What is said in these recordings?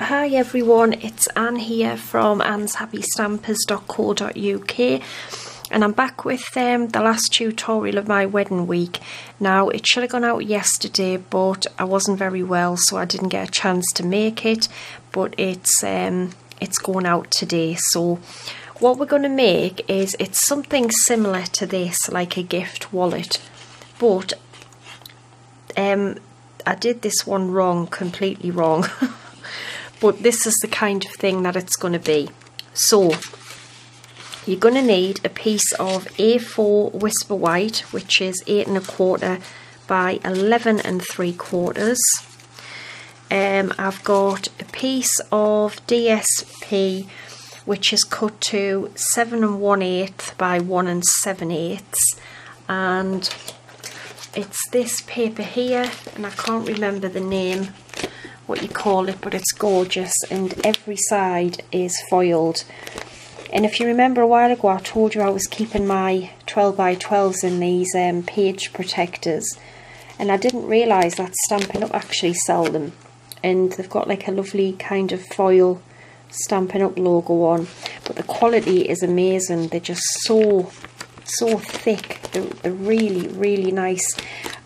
Hi everyone, it's Ann here from annshappystampers.co.uk and I'm back with um, the last tutorial of my wedding week. Now it should have gone out yesterday but I wasn't very well so I didn't get a chance to make it but it's um, it's going out today. So what we're going to make is it's something similar to this like a gift wallet but um, I did this one wrong completely wrong but this is the kind of thing that it's going to be. So you're going to need a piece of A4 Whisper White, which is eight and a quarter by 11 and three quarters. Um, I've got a piece of DSP, which is cut to seven and one eighth by one and seven eighths, and it's this paper here, and I can't remember the name what you call it, but it's gorgeous and every side is foiled. And if you remember a while ago, I told you I was keeping my 12 by 12s in these um, page protectors. And I didn't realise that Stampin' Up actually sell them. And they've got like a lovely kind of foil Stampin' Up logo on. But the quality is amazing. They're just so, so thick. They're, they're really, really nice.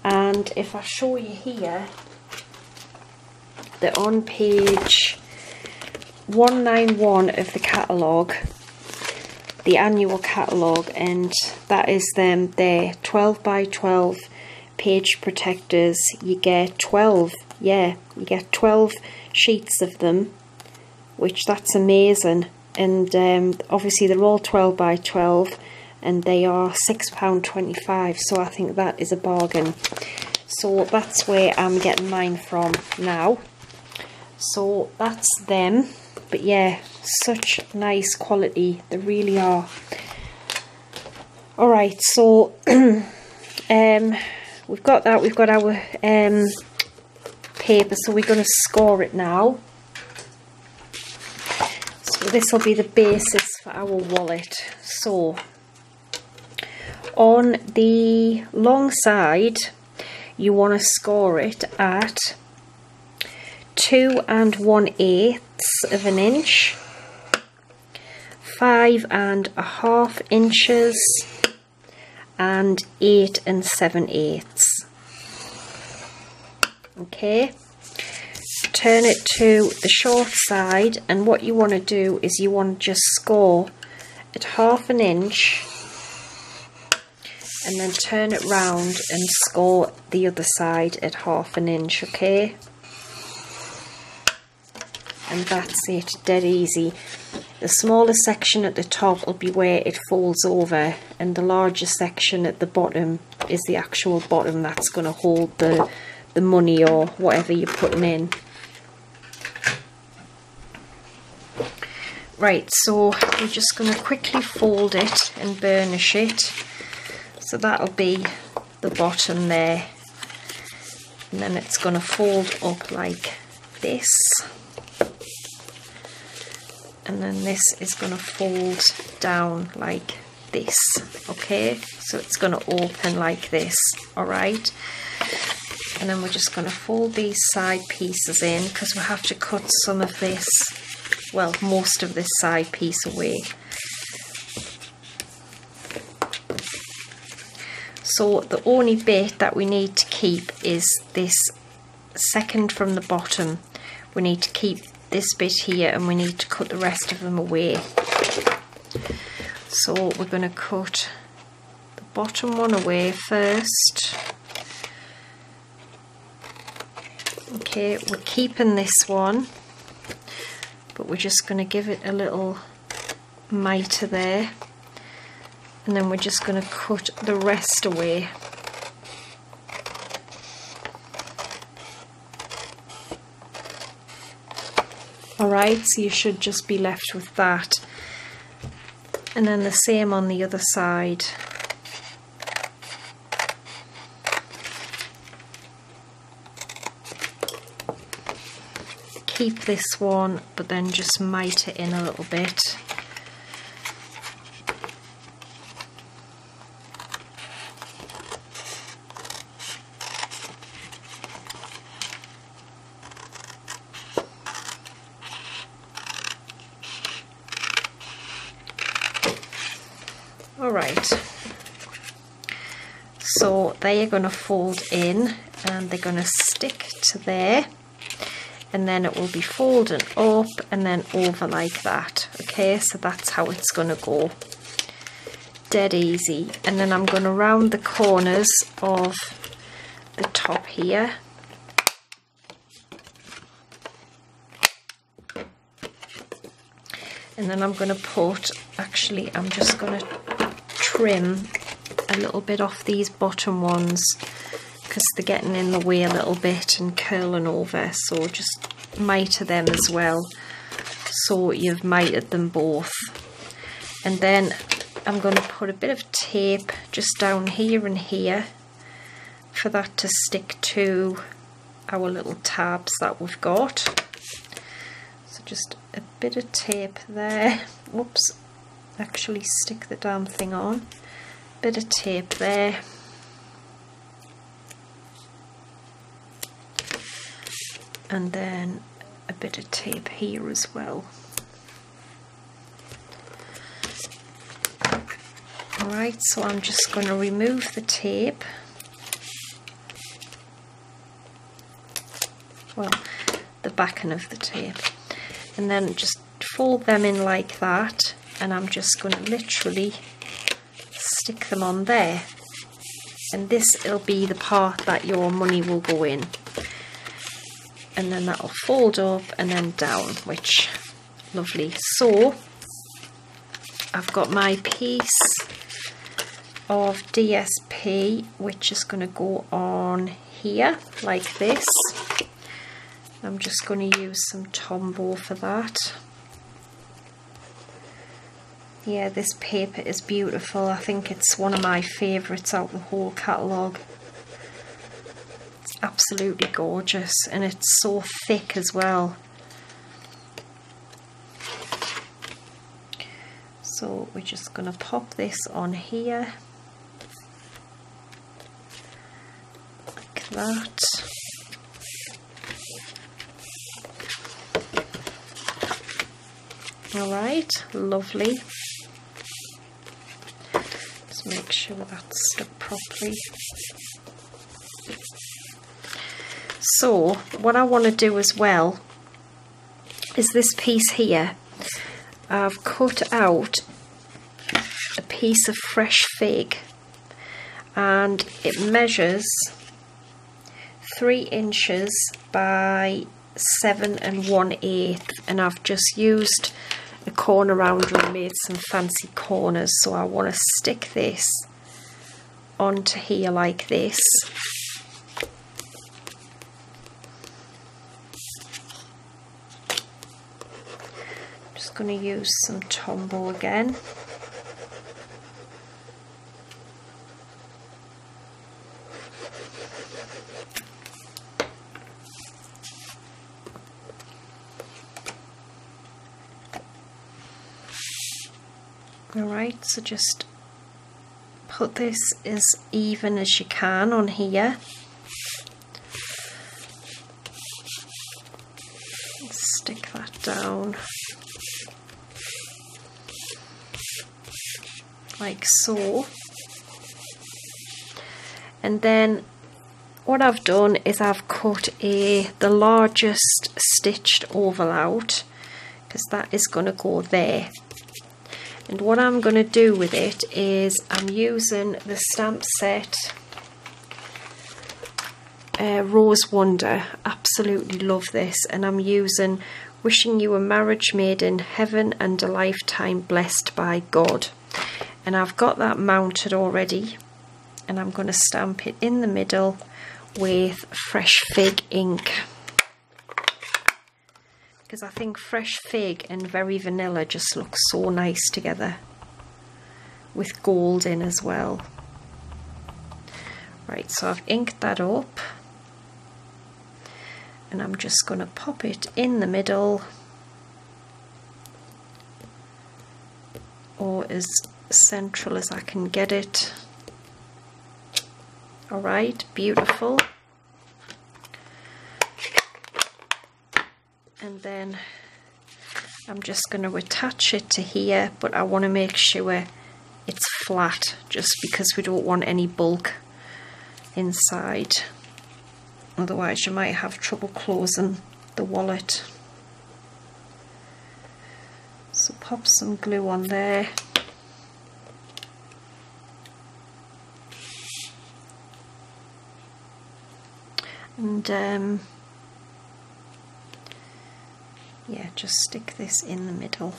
And if I show you here, they're on page 191 of the catalogue, the annual catalogue, and that is them there 12 by 12 page protectors. You get 12, yeah, you get 12 sheets of them, which that's amazing. And um, obviously, they're all 12 by 12 and they are £6.25, so I think that is a bargain. So that's where I'm getting mine from now so that's them. But yeah such nice quality. They really are. All right so um we've got that. We've got our um paper so we're going to score it now. So this will be the basis for our wallet. So on the long side you want to score it at two and one eighths of an inch, five and a half inches, and eight and seven eighths. Okay, turn it to the short side, and what you want to do is you want to just score at half an inch and then turn it round and score the other side at half an inch okay and that's it, dead easy. The smaller section at the top will be where it folds over and the larger section at the bottom is the actual bottom that's going to hold the, the money or whatever you're putting in. Right, so we're just going to quickly fold it and burnish it. So that'll be the bottom there. And then it's going to fold up like this and then this is going to fold down like this okay? So it's going to open like this all right? And then we're just going to fold these side pieces in because we have to cut some of this well most of this side piece away. So the only bit that we need to keep is this second from the bottom. We need to keep this bit here and we need to cut the rest of them away. So we're going to cut the bottom one away first. Okay, we're keeping this one, but we're just going to give it a little mitre there. And then we're just going to cut the rest away. Alright, so you should just be left with that. And then the same on the other side. Keep this one, but then just mitre it in a little bit. Alright, so they are going to fold in and they're going to stick to there. And then it will be folded up and then over like that okay? So that's how it's going to go. Dead easy. And then I'm going to round the corners of the top here. And then I'm going to put actually I'm just going to trim a little bit off these bottom ones because they're getting in the way a little bit and curling over so just miter them as well. So you've mitered them both. And then I'm going to put a bit of tape just down here and here for that to stick to our little tabs that we've got. So just a bit of tape there. Whoops actually stick the damn thing on. Bit of tape there. And then a bit of tape here as well. Alright so I'm just going to remove the tape. Well the backing of the tape. And then just fold them in like that and I'm just going to literally stick them on there. And this will be the part that your money will go in. And then that'll fold up and then down which lovely. So I've got my piece of DSP which is going to go on here like this. I'm just going to use some Tombow for that yeah, this paper is beautiful. I think it's one of my favourites out the whole catalogue. It's absolutely gorgeous and it's so thick as well. So we're just going to pop this on here. Like that. Alright, lovely make sure that's stuck properly. So what I want to do as well is this piece here. I've cut out a piece of fresh fig and it measures three inches by seven and one eighth and I've just used a corner rounder and made some fancy corners so I want to stick this onto here like this. Just going to use some Tombow again Alright, so just put this as even as you can on here. Stick that down. Like so. And then what I've done is I've cut a the largest stitched oval out because that is going to go there and what I'm going to do with it is I'm using the stamp set uh, Rose Wonder. Absolutely love this. And I'm using wishing you a marriage made in heaven and a lifetime blessed by God. And I've got that mounted already and I'm going to stamp it in the middle with fresh fig ink because I think fresh fig and very vanilla just look so nice together with gold in as well. Right, so I've inked that up and I'm just going to pop it in the middle or as central as I can get it. Alright, beautiful. And then I'm just going to attach it to here but I want to make sure it's flat just because we don't want any bulk inside. Otherwise you might have trouble closing the wallet. So pop some glue on there. And um, yeah, just stick this in the middle.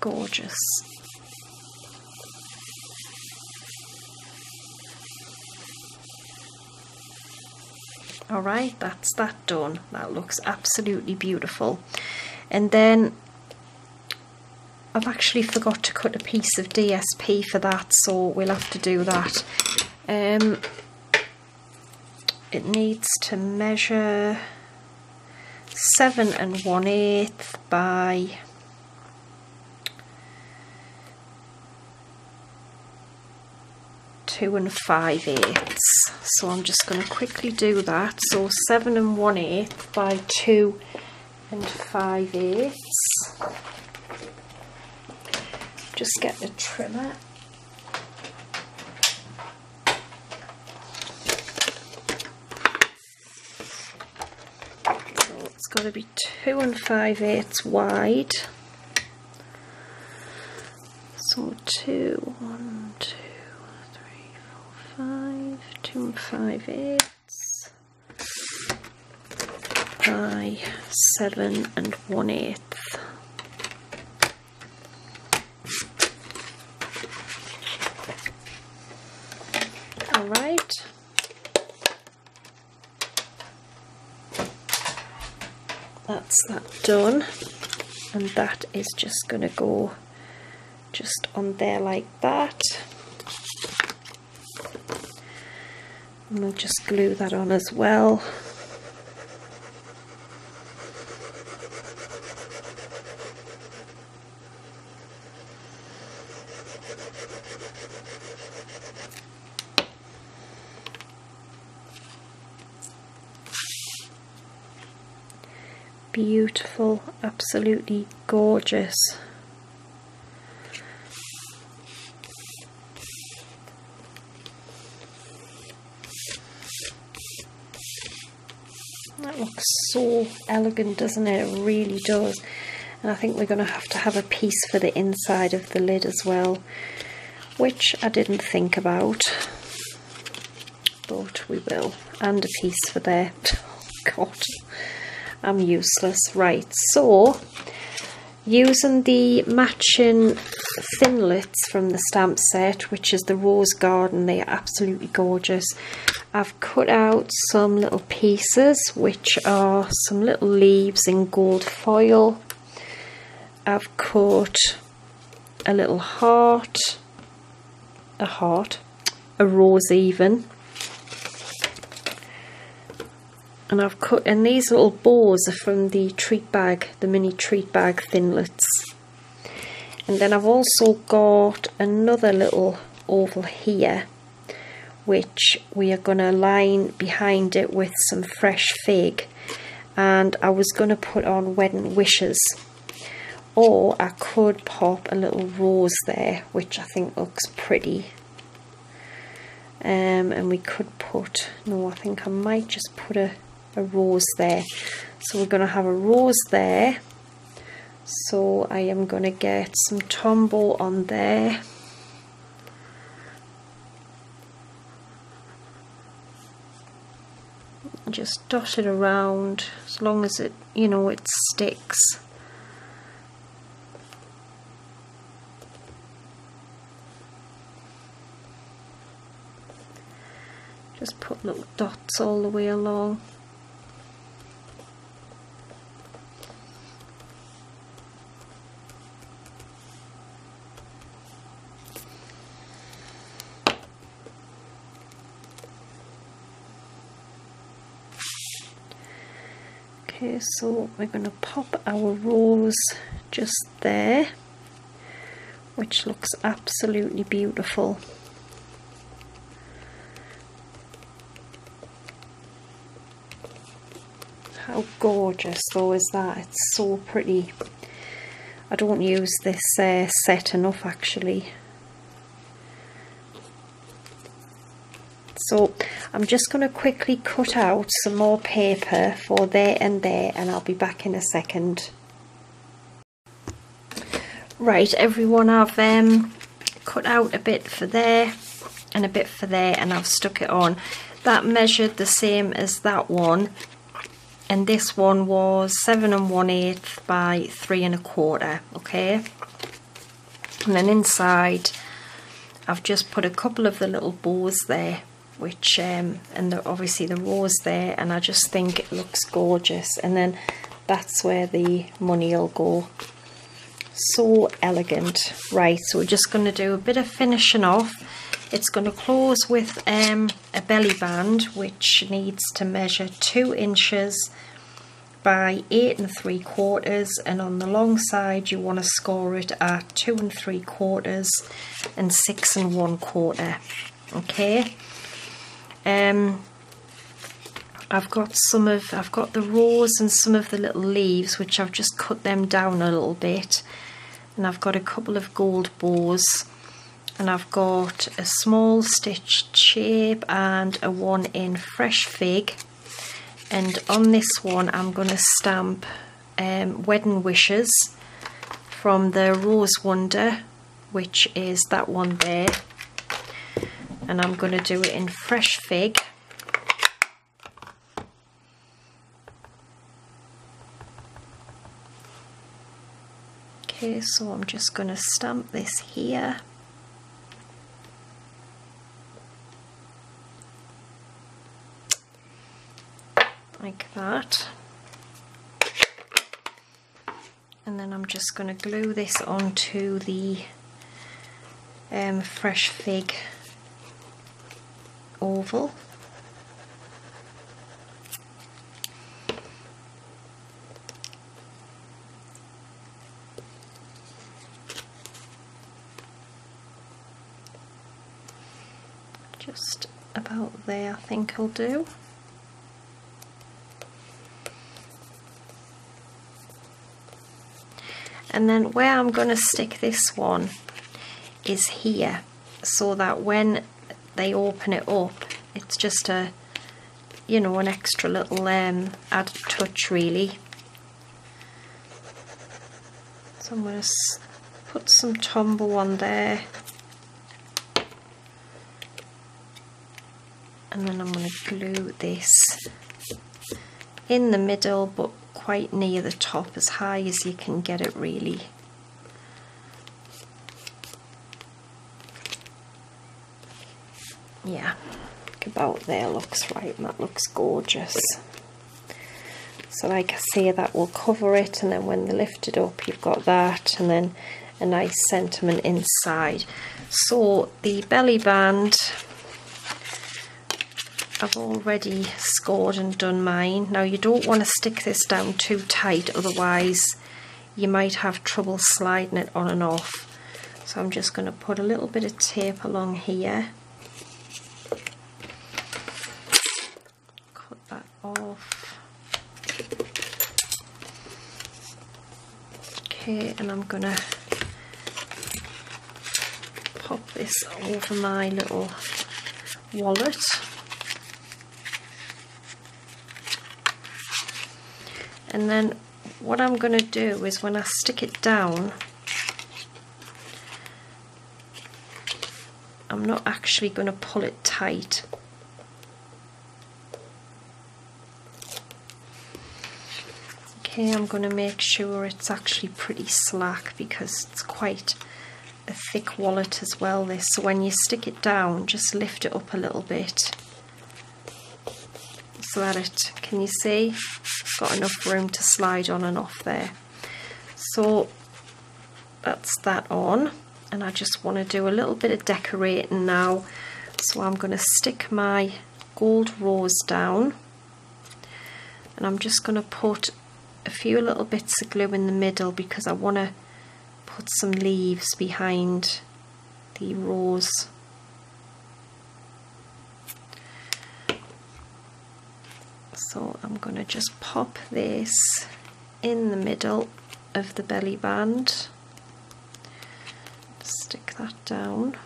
Gorgeous. Alright, that's that done. That looks absolutely beautiful. And then I've actually forgot to cut a piece of DSP for that, so we'll have to do that. Um, it needs to measure 7 and 1 eighth by two and five eighths. So I'm just going to quickly do that. So seven and one eighth by two and five eighths. Just get the trimmer. So it's got to be two and five eighths wide. So two, one, two five, two and five eighths by seven and one eighth. All right. That's that done and that is just going to go just on there like that. and we'll just glue that on as well beautiful absolutely gorgeous That looks so elegant, doesn't it? It really does. And I think we're going to have to have a piece for the inside of the lid as well, which I didn't think about, but we will. And a piece for there. Oh, God, I'm useless. Right, so using the matching thinlits from the stamp set, which is the Rose Garden, they are absolutely gorgeous. I've cut out some little pieces which are some little leaves in gold foil. I've cut a little heart, a heart, a rose even. And I've cut, and these little bows are from the treat bag, the mini treat bag thinlits. And then I've also got another little oval here which we are going to line behind it with some fresh fig. And I was going to put on wedding wishes. Or I could pop a little rose there which I think looks pretty. Um, and we could put no I think I might just put a, a rose there. So we're going to have a rose there. So I am going to get some Tombow on there. Just dot it around as long as it you know it sticks. Just put little dots all the way along So we're going to pop our rose just there, which looks absolutely beautiful. How gorgeous though is that? It's so pretty. I don't use this uh, set enough actually. So I'm just going to quickly cut out some more paper for there and there and I'll be back in a second. Right everyone I've um, cut out a bit for there and a bit for there and I've stuck it on. That measured the same as that one and this one was seven and one eighth by three and a quarter okay and then inside I've just put a couple of the little bows there which um, and the, obviously the rose there and I just think it looks gorgeous. And then that's where the money will go. So elegant. Right so we're just going to do a bit of finishing off. It's going to close with um, a belly band which needs to measure two inches by eight and three quarters. And on the long side you want to score it at two and three quarters and six and one quarter okay um I've got some of I've got the rose and some of the little leaves which I've just cut them down a little bit. And I've got a couple of gold bows. And I've got a small stitched shape and a one in fresh fig. And on this one I'm going to stamp um, Wedding Wishes from the Rose Wonder which is that one there and I'm going to do it in fresh fig. Okay so I'm just going to stamp this here. Like that. And then I'm just going to glue this onto the um, fresh fig oval just about there I think I'll do. And then where I'm going to stick this one is here so that when they open it up it's just a you know an extra little um, added touch really so I'm going to put some Tombow on there and then I'm going to glue this in the middle but quite near the top as high as you can get it really. Yeah, about there looks right and that looks gorgeous. So like I say that will cover it and then when they lift it up you've got that and then a nice sentiment inside. So the belly band I've already scored and done mine. Now you don't want to stick this down too tight otherwise you might have trouble sliding it on and off. So I'm just going to put a little bit of tape along here. Cut that off. Okay, and I'm going to pop this over my little wallet. and then what I'm going to do is when I stick it down I'm not actually going to pull it tight okay I'm going to make sure it's actually pretty slack because it's quite a thick wallet as well this. So when you stick it down just lift it up a little bit. So that it can you see? Got enough room to slide on and off there. So that's that on. And I just want to do a little bit of decorating now. So I'm going to stick my gold rose down. And I'm just going to put a few little bits of glue in the middle because I want to put some leaves behind the rose so I'm going to just pop this in the middle of the belly band. Stick that down.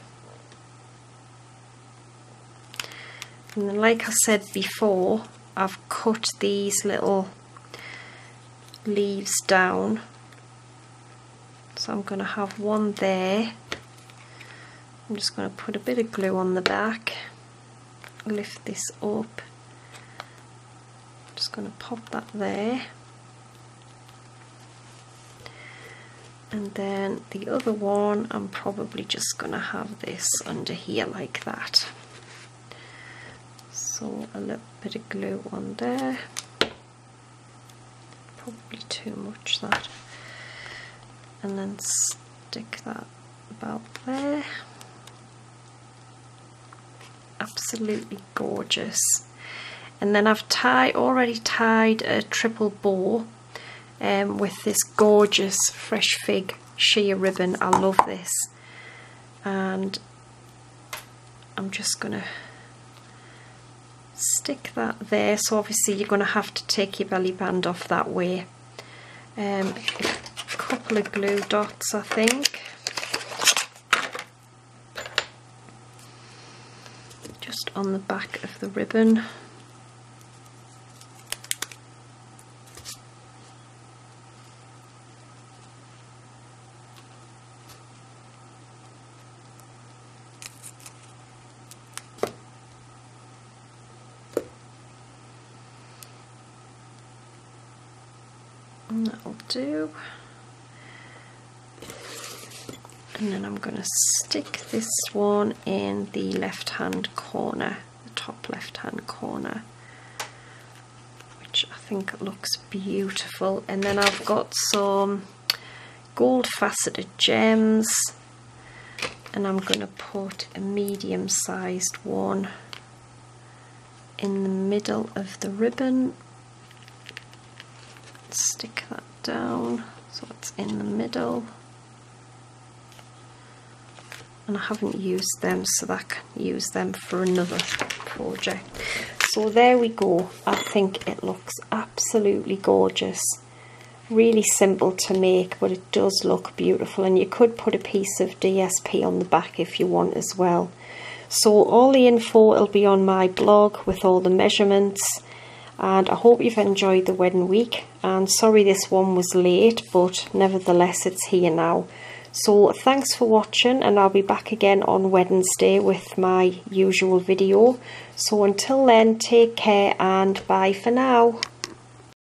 And like I said before, I've cut these little leaves down. So I'm going to have one there. I'm just going to put a bit of glue on the back, lift this up. Just going to pop that there. And then the other one, I'm probably just going to have this under here like that. So a little bit of glue on there. Probably too much that. And then stick that about there. Absolutely gorgeous. And then I've tied already tied a triple bow um, with this gorgeous fresh fig sheer ribbon. I love this. And I'm just to stick that there. So obviously you're going to have to take your belly band off that way. Um, a couple of glue dots I think. Just on the back of the ribbon that'll do. And then I'm going to stick this one in the left hand corner the top left hand corner which I think looks beautiful. And then I've got some gold faceted gems and I'm going to put a medium sized one in the middle of the ribbon stick that down so it's in the middle. And I haven't used them so that I can use them for another project. So there we go. I think it looks absolutely gorgeous. Really simple to make but it does look beautiful. And you could put a piece of DSP on the back if you want as well. So all the info will be on my blog with all the measurements and I hope you've enjoyed the wedding week. And sorry this one was late but nevertheless it's here now. So thanks for watching and I'll be back again on Wednesday with my usual video. So until then take care and bye for now